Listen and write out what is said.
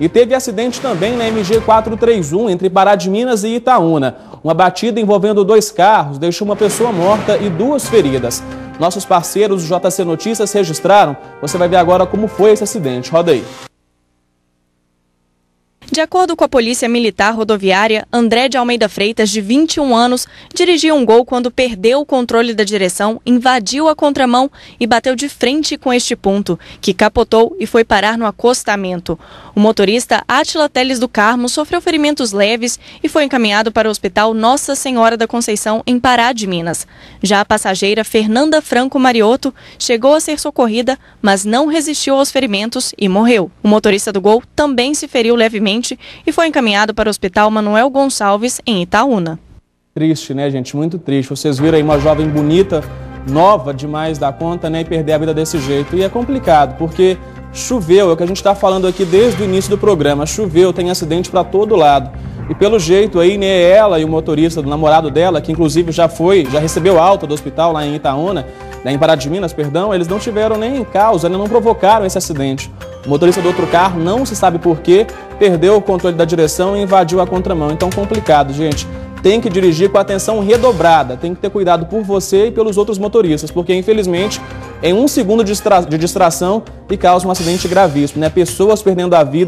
E teve acidente também na MG 431 entre Pará de Minas e Itaúna. Uma batida envolvendo dois carros deixou uma pessoa morta e duas feridas. Nossos parceiros do JC Notícias registraram. Você vai ver agora como foi esse acidente. Roda aí. De acordo com a Polícia Militar Rodoviária, André de Almeida Freitas, de 21 anos, dirigiu um gol quando perdeu o controle da direção, invadiu a contramão e bateu de frente com este ponto, que capotou e foi parar no acostamento. O motorista Atila Teles do Carmo sofreu ferimentos leves e foi encaminhado para o Hospital Nossa Senhora da Conceição, em Pará de Minas. Já a passageira Fernanda Franco Mariotto chegou a ser socorrida, mas não resistiu aos ferimentos e morreu. O motorista do gol também se feriu levemente e foi encaminhado para o Hospital Manuel Gonçalves, em Itaúna. Triste, né, gente? Muito triste. Vocês viram aí uma jovem bonita, nova demais da conta, né, e perder a vida desse jeito. E é complicado, porque choveu, é o que a gente está falando aqui desde o início do programa. Choveu, tem acidente para todo lado. E pelo jeito aí, né, ela e o motorista do namorado dela, que inclusive já foi, já recebeu alta do hospital lá em Itaúna, né, em Pará de Minas, perdão, eles não tiveram nem causa, né, não provocaram esse acidente. O motorista do outro carro, não se sabe porquê, perdeu o controle da direção e invadiu a contramão. Então, complicado, gente. Tem que dirigir com atenção redobrada, tem que ter cuidado por você e pelos outros motoristas, porque infelizmente, em um segundo de distração e causa um acidente gravíssimo, né? Pessoas perdendo a vida.